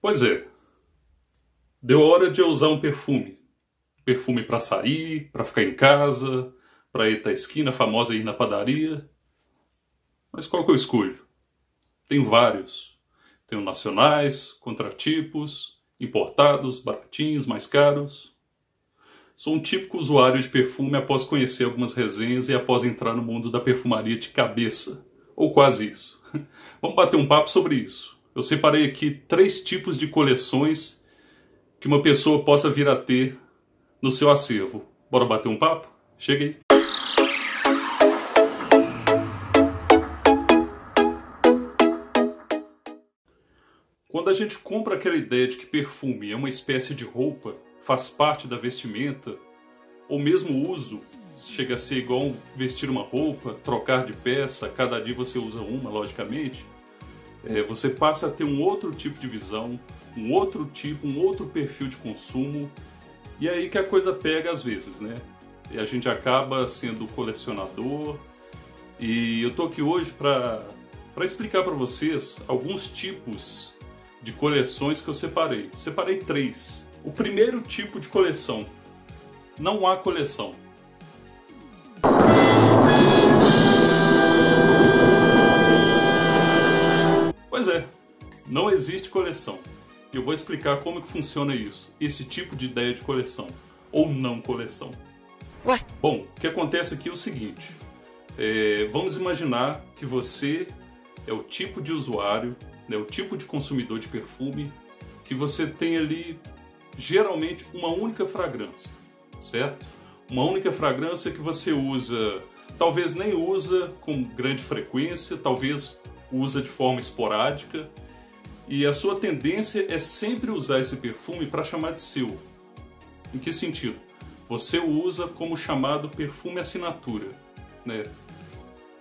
Pois é. Deu hora de eu usar um perfume. Perfume para sair, para ficar em casa, para ir até a esquina, famosa ir na padaria. Mas qual que eu escolho? Tenho vários. Tenho nacionais, contratipos, importados, baratinhos, mais caros. Sou um típico usuário de perfume após conhecer algumas resenhas e após entrar no mundo da perfumaria de cabeça. Ou quase isso. Vamos bater um papo sobre isso. Eu separei aqui três tipos de coleções que uma pessoa possa vir a ter no seu acervo. Bora bater um papo? Cheguei! Quando a gente compra aquela ideia de que perfume é uma espécie de roupa, faz parte da vestimenta, ou mesmo uso, chega a ser igual vestir uma roupa, trocar de peça, cada dia você usa uma, logicamente, é, você passa a ter um outro tipo de visão, um outro tipo, um outro perfil de consumo, e é aí que a coisa pega às vezes, né? E a gente acaba sendo colecionador, e eu tô aqui hoje para explicar para vocês alguns tipos de coleções que eu separei. Separei três. O primeiro tipo de coleção. Não há coleção. Pois é, não existe coleção. E eu vou explicar como que funciona isso, esse tipo de ideia de coleção, ou não coleção. Ué? Bom, o que acontece aqui é o seguinte, é, vamos imaginar que você é o tipo de usuário né, o tipo de consumidor de perfume que você tem ali geralmente uma única fragrância, certo? Uma única fragrância que você usa, talvez nem usa com grande frequência, talvez usa de forma esporádica, e a sua tendência é sempre usar esse perfume para chamar de seu. Em que sentido? Você o usa como chamado perfume assinatura, né?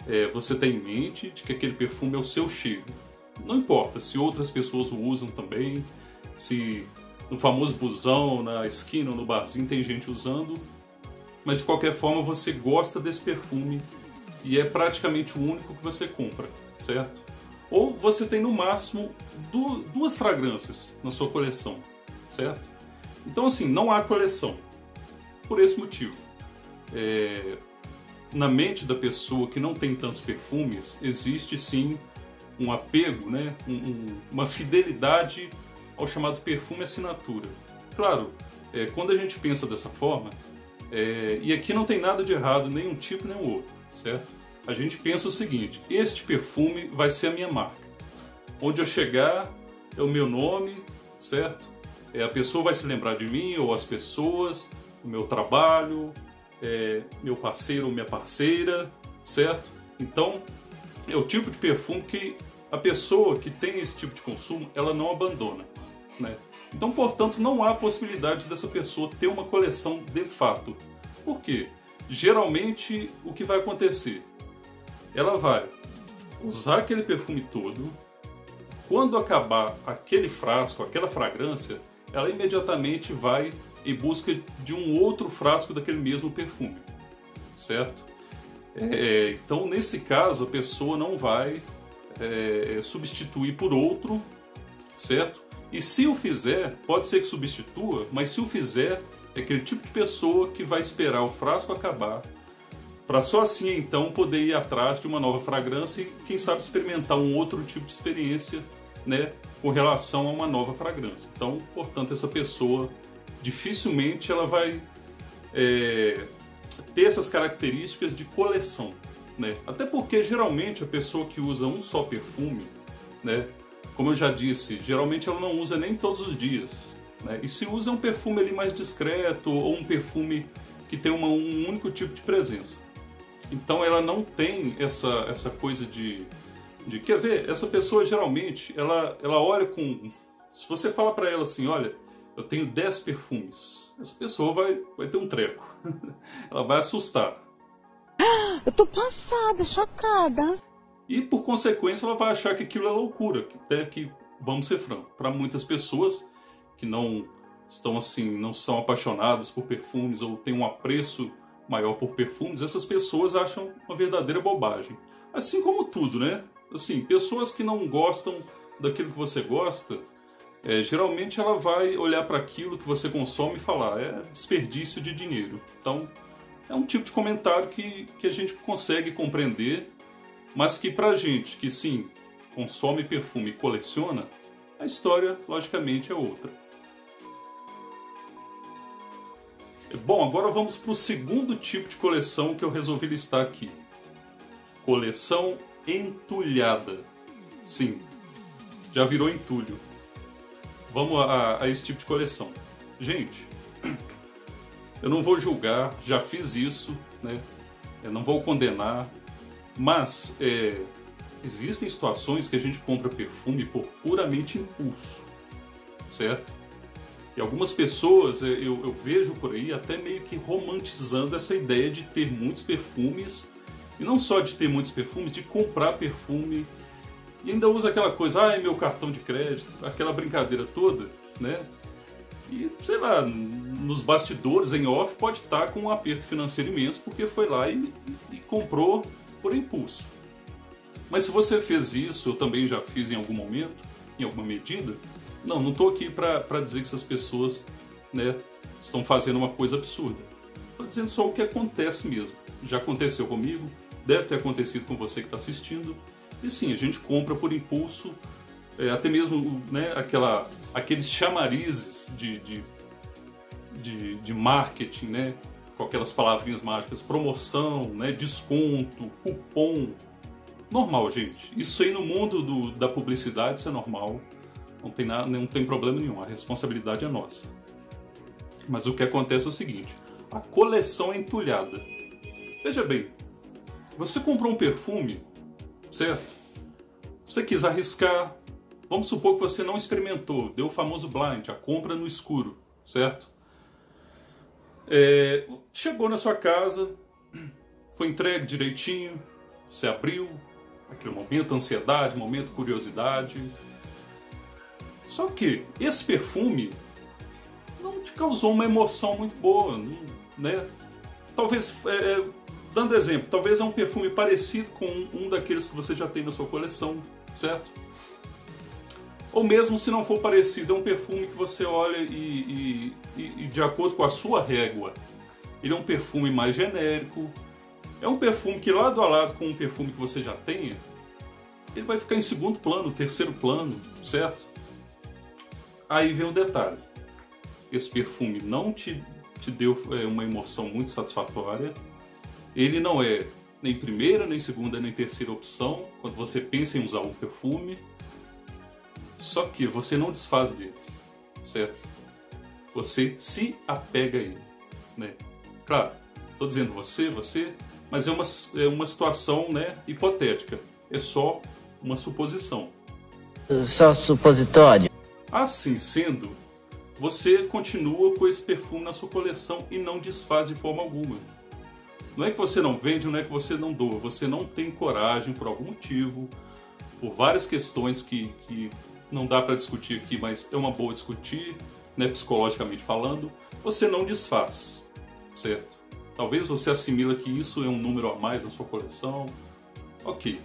É, você tem em mente de que aquele perfume é o seu cheiro. Não importa se outras pessoas o usam também, se no famoso busão, na esquina ou no barzinho tem gente usando, mas de qualquer forma você gosta desse perfume e é praticamente o único que você compra, certo? Ou você tem no máximo duas fragrâncias na sua coleção, certo? Então assim, não há coleção. Por esse motivo. É... Na mente da pessoa que não tem tantos perfumes, existe sim um apego, né? Um, um, uma fidelidade ao chamado perfume assinatura. Claro, é, quando a gente pensa dessa forma, é, e aqui não tem nada de errado, nem um tipo nem o outro, certo? A gente pensa o seguinte: este perfume vai ser a minha marca. Onde eu chegar é o meu nome, certo? É, a pessoa vai se lembrar de mim, ou as pessoas, o meu trabalho, é, meu parceiro ou minha parceira, certo? Então, é o tipo de perfume que a pessoa que tem esse tipo de consumo, ela não abandona, né? Então, portanto, não há possibilidade dessa pessoa ter uma coleção de fato. Por quê? Geralmente, o que vai acontecer? Ela vai usar aquele perfume todo, quando acabar aquele frasco, aquela fragrância, ela imediatamente vai em busca de um outro frasco daquele mesmo perfume, certo? É, então, nesse caso, a pessoa não vai é, substituir por outro, certo? E se o fizer, pode ser que substitua, mas se o fizer, é aquele tipo de pessoa que vai esperar o frasco acabar para só assim então poder ir atrás de uma nova fragrância e quem sabe experimentar um outro tipo de experiência, né, com relação a uma nova fragrância. Então, portanto, essa pessoa dificilmente ela vai é, ter essas características de coleção, né? Até porque geralmente a pessoa que usa um só perfume, né? Como eu já disse, geralmente ela não usa nem todos os dias, né? E se usa um perfume ali mais discreto ou um perfume que tem uma, um único tipo de presença. Então ela não tem essa, essa coisa de, de quer ver, essa pessoa geralmente ela, ela olha com se você fala para ela assim, olha, eu tenho 10 perfumes. Essa pessoa vai, vai ter um treco. ela vai assustar. Eu tô passada, chocada. E por consequência ela vai achar que aquilo é loucura, que até que vamos ser francos, para muitas pessoas que não estão assim, não são apaixonadas por perfumes ou têm um apreço maior por perfumes, essas pessoas acham uma verdadeira bobagem. Assim como tudo, né? Assim, pessoas que não gostam daquilo que você gosta, é, geralmente ela vai olhar para aquilo que você consome e falar é desperdício de dinheiro. Então é um tipo de comentário que, que a gente consegue compreender, mas que para gente que sim consome perfume e coleciona, a história logicamente é outra. Bom, agora vamos para o segundo tipo de coleção que eu resolvi listar aqui. Coleção entulhada. Sim, já virou entulho. Vamos a, a esse tipo de coleção. Gente, eu não vou julgar, já fiz isso, né? Eu não vou condenar, mas é, existem situações que a gente compra perfume por puramente impulso, certo? E algumas pessoas é, eu, eu, vejo por aí até meio que romantizando essa ideia de ter muitos perfumes, e não só de ter muitos perfumes, de comprar perfume, e ainda usa aquela coisa, ah, é meu cartão de crédito, aquela brincadeira toda, né? E, sei lá, nos bastidores, em off, pode estar com um aperto financeiro imenso porque foi lá e, e comprou por impulso. Mas se você fez isso, eu também já fiz em algum momento, em alguma medida, não, não estou aqui para dizer que essas pessoas né, estão fazendo uma coisa absurda. Estou dizendo só o que acontece mesmo. Já aconteceu comigo, deve ter acontecido com você que está assistindo. E sim, a gente compra por impulso, é, até mesmo né, aquela, aqueles chamarizes de, de, de, de marketing, né, com aquelas palavrinhas mágicas, promoção, né, desconto, cupom. Normal, gente. Isso aí no mundo do, da publicidade, isso é normal. Não tem, nada, não tem problema nenhum, a responsabilidade é nossa. Mas o que acontece é o seguinte: a coleção é entulhada. Veja bem, você comprou um perfume, certo? Você quis arriscar. Vamos supor que você não experimentou, deu o famoso blind, a compra no escuro, certo? É, chegou na sua casa, foi entregue direitinho, você abriu, aquele momento ansiedade, momento curiosidade, só que esse perfume não te causou uma emoção muito boa, né? Talvez, é, é, dando exemplo, talvez é um perfume parecido com um daqueles que você já tem na sua coleção, certo? Ou mesmo se não for parecido, é um perfume que você olha e, e, e de acordo com a sua régua, ele é um perfume mais genérico, é um perfume que lado a lado com um perfume que você já tenha, ele vai ficar em segundo plano, terceiro plano, certo? Aí vem o detalhe: esse perfume não te, te deu é, uma emoção muito satisfatória, ele não é nem primeira, nem segunda, nem terceira opção quando você pensa em usar um perfume. Só que você não desfaz dele, certo? Você se apega a ele, né? Claro, estou dizendo você, você, mas é uma, é uma situação né, hipotética. É só uma suposição. Só supositório. Assim sendo, você continua com esse perfume na sua coleção e não desfaz de forma alguma. Não é que você não vende, não é que você não doa, você não tem coragem por algum motivo, por várias questões que, que não dá para discutir aqui, mas é uma boa discutir, né, psicologicamente falando, você não desfaz, certo? Talvez você assimila que isso é um número a mais na sua coleção, ok.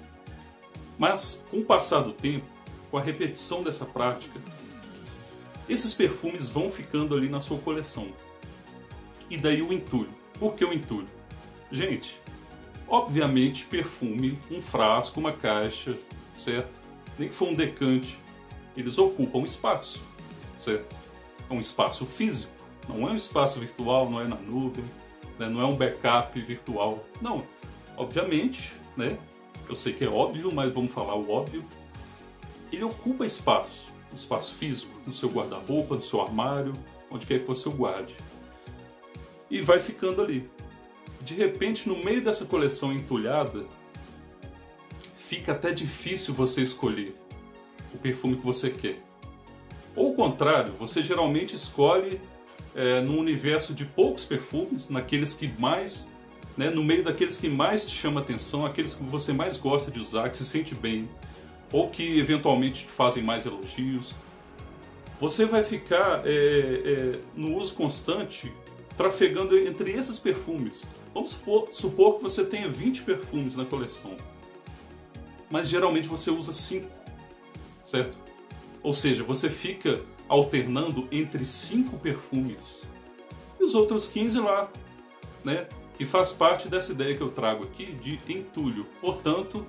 Mas com o passar do tempo, com a repetição dessa prática, esses perfumes vão ficando ali na sua coleção. E daí o entulho. Por que o entulho? Gente, obviamente perfume, um frasco, uma caixa, certo? Nem que for um decante, eles ocupam espaço, certo? É um espaço físico, não é um espaço virtual, não é na nuvem, né? não é um backup virtual. Não, obviamente, né? Eu sei que é óbvio, mas vamos falar o óbvio. Ele ocupa espaço no espaço físico, no seu guarda-roupa, no seu armário, onde quer que você o guarde. E vai ficando ali. De repente, no meio dessa coleção entulhada, fica até difícil você escolher o perfume que você quer. Ou o contrário, você geralmente escolhe é, num universo de poucos perfumes, naqueles que mais, né, no meio daqueles que mais te chama atenção, aqueles que você mais gosta de usar, que se sente bem, ou que eventualmente fazem mais elogios. Você vai ficar é, é, no uso constante, trafegando entre esses perfumes. Vamos supor, supor, que você tenha 20 perfumes na coleção, mas geralmente você usa 5, certo? Ou seja, você fica alternando entre cinco perfumes e os outros 15 lá, né? Que faz parte dessa ideia que eu trago aqui de entulho. Portanto,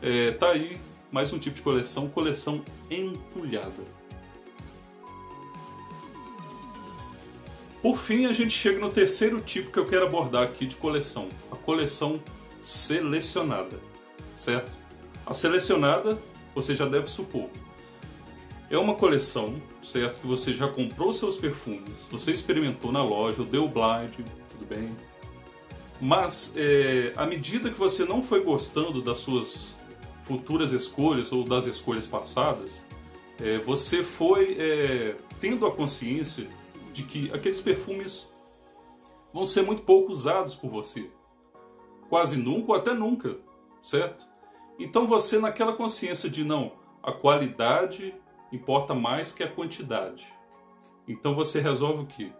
é, tá aí mais um tipo de coleção, coleção entulhada. Por fim, a gente chega no terceiro tipo que eu quero abordar aqui de coleção, a coleção selecionada, certo? A selecionada, você já deve supor, é uma coleção, certo? Que você já comprou seus perfumes, você experimentou na loja, deu blind, tudo bem. Mas é, à medida que você não foi gostando das suas futuras escolhas ou das escolhas passadas, é, você foi é, tendo a consciência de que aqueles perfumes vão ser muito pouco usados por você. Quase nunca ou até nunca, certo? Então você, naquela consciência de não, a qualidade importa mais que a quantidade. Então você resolve o que?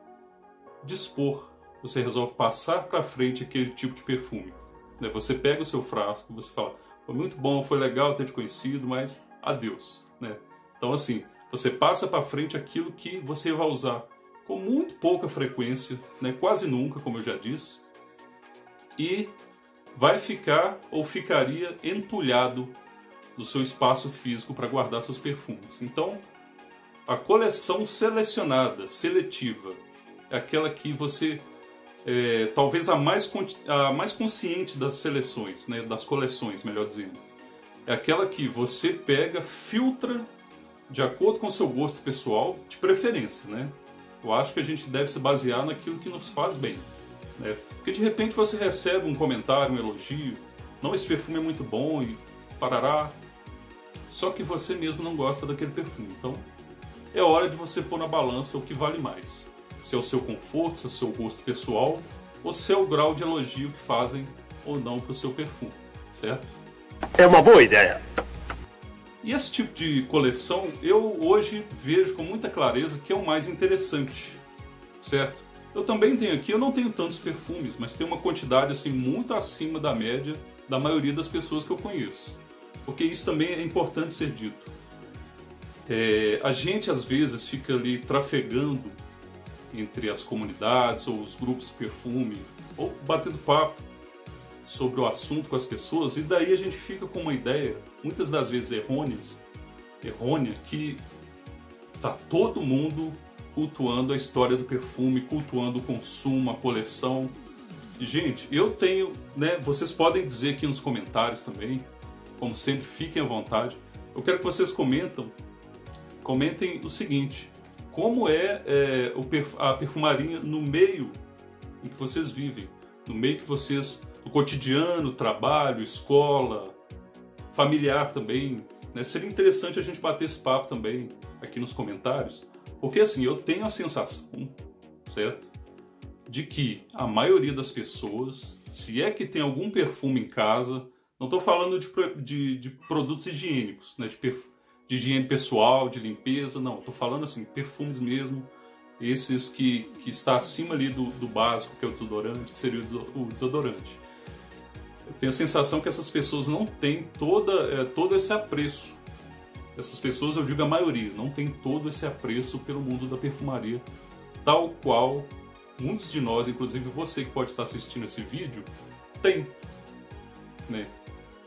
Dispor. Você resolve passar para frente aquele tipo de perfume. Né? Você pega o seu frasco, você fala: foi muito bom, foi legal ter te conhecido, mas adeus. Né? Então assim, você passa para frente aquilo que você vai usar com muito pouca frequência, né? quase nunca, como eu já disse, e vai ficar ou ficaria entulhado do seu espaço físico para guardar seus perfumes. Então, a coleção selecionada, seletiva, é aquela que você é, talvez a mais, a mais consciente das seleções, né, das coleções, melhor dizendo. É aquela que você pega, filtra de acordo com o seu gosto pessoal, de preferência, né? Eu acho que a gente deve se basear naquilo que nos faz bem. Né? Porque de repente você recebe um comentário, um elogio, não, esse perfume é muito bom e parará, só que você mesmo não gosta daquele perfume. Então, é hora de você pôr na balança o que vale mais. Se é o seu conforto, se é o seu gosto pessoal, ou se é o grau de elogio que fazem ou não para o seu perfume, certo? É uma boa ideia. E esse tipo de coleção eu hoje vejo com muita clareza que é o mais interessante, certo? Eu também tenho aqui, eu não tenho tantos perfumes, mas tem uma quantidade assim muito acima da média da maioria das pessoas que eu conheço porque isso também é importante ser dito. É, a gente às vezes fica ali trafegando entre as comunidades ou os grupos perfume ou batendo papo sobre o assunto com as pessoas e daí a gente fica com uma ideia, muitas das vezes errôneas, errônea, que tá todo mundo cultuando a história do perfume, cultuando o consumo, a coleção. E, gente, eu tenho, né, vocês podem dizer aqui nos comentários também, como sempre, fiquem à vontade. Eu quero que vocês comentam, comentem o seguinte: como é, é a perfumaria no meio em que vocês vivem, no meio que vocês, no cotidiano, trabalho, escola, familiar também. Né? Seria interessante a gente bater esse papo também aqui nos comentários, porque assim, eu tenho a sensação, certo? De que a maioria das pessoas, se é que tem algum perfume em casa, não estou falando de, de, de, produtos higiênicos, né? de, de higiene pessoal, de limpeza, não. Estou falando assim, perfumes mesmo, esses que, que está acima ali do, do básico, que é o desodorante, que seria o desodorante. Eu tenho a sensação que essas pessoas não têm toda, é, todo esse apreço. Essas pessoas, eu digo a maioria, não tem todo esse apreço pelo mundo da perfumaria, tal qual muitos de nós, inclusive você que pode estar assistindo esse vídeo, tem. Né?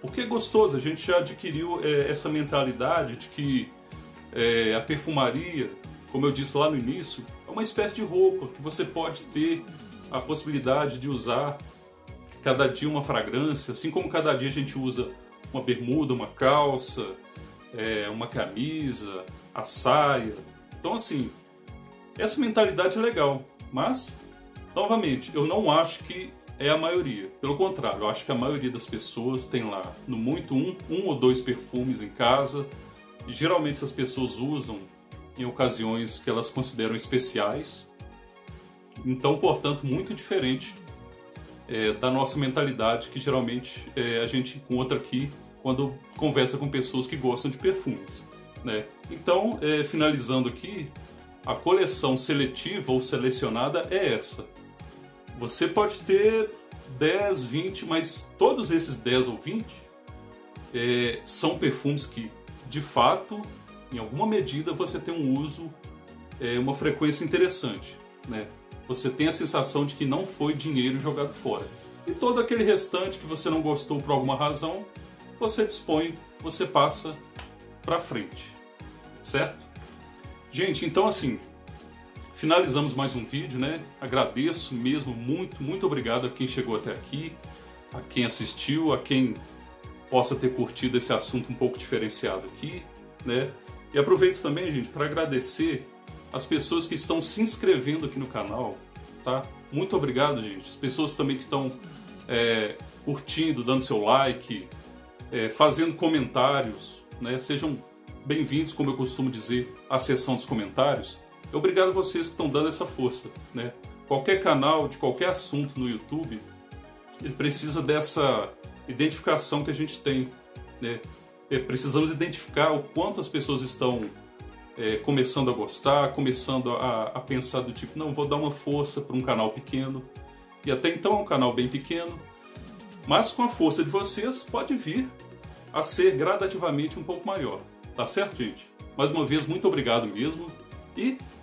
Porque é gostoso, a gente já adquiriu é, essa mentalidade de que é, a perfumaria, como eu disse lá no início, é uma espécie de roupa que você pode ter a possibilidade de usar cada dia uma fragrância, assim como cada dia a gente usa uma bermuda, uma calça, é, uma camisa, a saia. Então, assim, essa mentalidade é legal, mas, novamente, eu não acho que é a maioria. Pelo contrário, eu acho que a maioria das pessoas tem lá, no muito, um, um ou dois perfumes em casa. E geralmente essas pessoas usam em ocasiões que elas consideram especiais. Então, portanto, muito diferente é, da nossa mentalidade que geralmente é, a gente encontra aqui quando conversa com pessoas que gostam de perfumes. Né? Então, é, finalizando aqui, a coleção seletiva ou selecionada é essa você pode ter 10, 20, mas todos esses 10 ou 20 é, são perfumes que, de fato, em alguma medida você tem um uso, é, uma frequência interessante, né? Você tem a sensação de que não foi dinheiro jogado fora. E todo aquele restante que você não gostou por alguma razão, você dispõe, você passa para frente, certo? Gente, então assim, finalizamos mais um vídeo, né? Agradeço mesmo muito, muito obrigado a quem chegou até aqui, a quem assistiu, a quem possa ter curtido esse assunto um pouco diferenciado aqui, né? E aproveito também, gente, para agradecer as pessoas que estão se inscrevendo aqui no canal, tá? Muito obrigado, gente. As pessoas também que estão é, curtindo, dando seu like, é, fazendo comentários, né? Sejam bem-vindos, como eu costumo dizer, à seção dos comentários. Obrigado a vocês que estão dando essa força, né? Qualquer canal de qualquer assunto no YouTube, ele precisa dessa identificação que a gente tem, né? É, precisamos identificar o quanto as pessoas estão é, começando a gostar, começando a, a, pensar do tipo, não, vou dar uma força para um canal pequeno. E até então é um canal bem pequeno, mas com a força de vocês pode vir a ser gradativamente um pouco maior. Tá certo, gente? Mais uma vez, muito obrigado mesmo e